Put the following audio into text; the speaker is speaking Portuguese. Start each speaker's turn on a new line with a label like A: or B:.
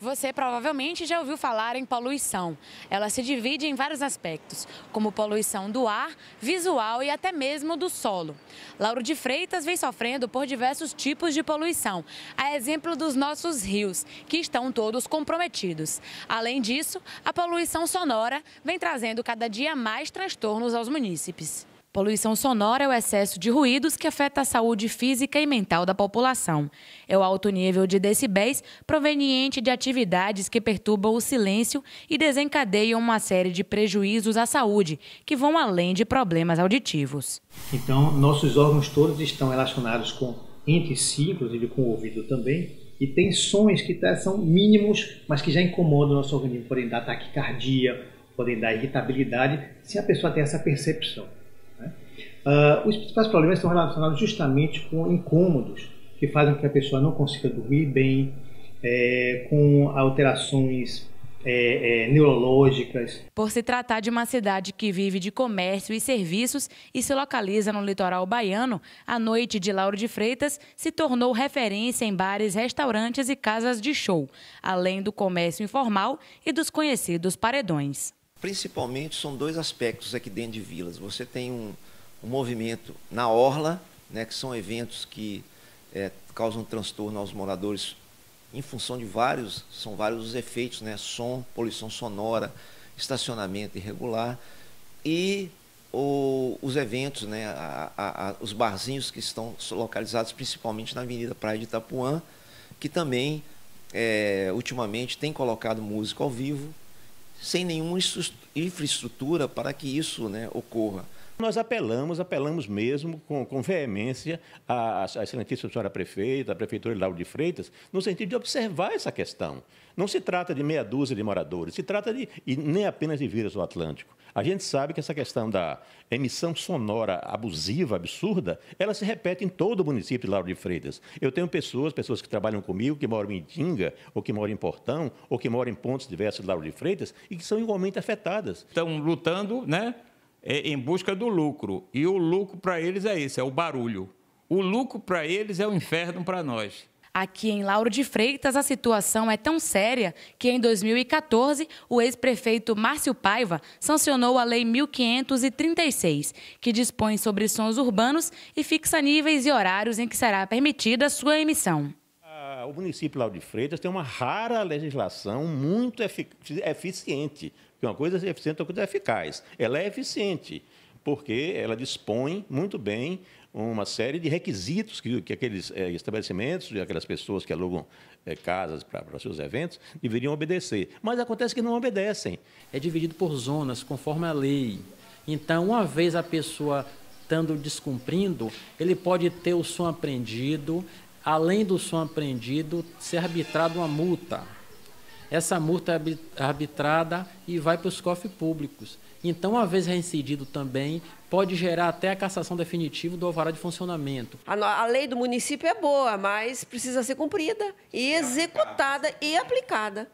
A: Você provavelmente já ouviu falar em poluição. Ela se divide em vários aspectos, como poluição do ar, visual e até mesmo do solo. Lauro de Freitas vem sofrendo por diversos tipos de poluição, a exemplo dos nossos rios, que estão todos comprometidos. Além disso, a poluição sonora vem trazendo cada dia mais transtornos aos munícipes. Poluição sonora é o excesso de ruídos que afeta a saúde física e mental da população. É o alto nível de decibéis proveniente de atividades que perturbam o silêncio e desencadeiam uma série de prejuízos à saúde, que vão além de problemas auditivos.
B: Então, nossos órgãos todos estão relacionados com entre si, inclusive com o ouvido também, e tem sons que são mínimos, mas que já incomodam o nosso organismo, podem dar taquicardia, podem dar irritabilidade, se a pessoa tem essa percepção. Uh, os principais problemas estão relacionados justamente com incômodos que fazem com que a pessoa não consiga dormir bem, é, com alterações é, é, neurológicas.
A: Por se tratar de uma cidade que vive de comércio e serviços e se localiza no litoral baiano, a noite de Lauro de Freitas se tornou referência em bares, restaurantes e casas de show, além do comércio informal e dos conhecidos paredões.
C: Principalmente são dois aspectos aqui dentro de Vilas. Você tem um, um movimento na orla, né, que são eventos que é, causam transtorno aos moradores em função de vários, são vários os efeitos, né, som, poluição sonora, estacionamento irregular e o, os eventos, né, a, a, a, os barzinhos que estão localizados principalmente na Avenida Praia de Itapuã, que também é, ultimamente tem colocado música ao vivo sem nenhuma infraestrutura para que isso né, ocorra.
D: Nós apelamos, apelamos mesmo com, com veemência à, à excelentíssima senhora prefeita, à prefeitura de Lauro de Freitas, no sentido de observar essa questão. Não se trata de meia dúzia de moradores, se trata de, e nem apenas de vidas do Atlântico. A gente sabe que essa questão da emissão sonora abusiva, absurda, ela se repete em todo o município de Lauro de Freitas. Eu tenho pessoas, pessoas que trabalham comigo, que moram em Tinga, ou que moram em Portão, ou que moram em pontos diversos de Lauro de Freitas, e que são igualmente afetadas.
E: Estão lutando, né? É, em busca do lucro. E o lucro para eles é esse, é o barulho. O lucro para eles é o inferno para nós.
A: Aqui em Lauro de Freitas, a situação é tão séria que, em 2014, o ex-prefeito Márcio Paiva sancionou a Lei 1536, que dispõe sobre sons urbanos e fixa níveis e horários em que será permitida sua emissão.
D: O município de Lauro de Freitas tem uma rara legislação muito eficiente porque uma coisa é eficiente, outra coisa é eficaz. Ela é eficiente, porque ela dispõe muito bem uma série de requisitos que, que aqueles é, estabelecimentos, aquelas pessoas que alugam é, casas para seus eventos, deveriam obedecer. Mas acontece que não obedecem.
F: É dividido por zonas, conforme a lei. Então, uma vez a pessoa estando descumprindo, ele pode ter o som apreendido, além do som apreendido, ser arbitrado uma multa essa multa é arbitrada e vai para os cofres públicos. Então, uma vez reincidido também, pode gerar até a cassação definitiva do alvará de funcionamento.
G: A, a, lei do município é boa, mas precisa ser cumprida e executada e aplicada.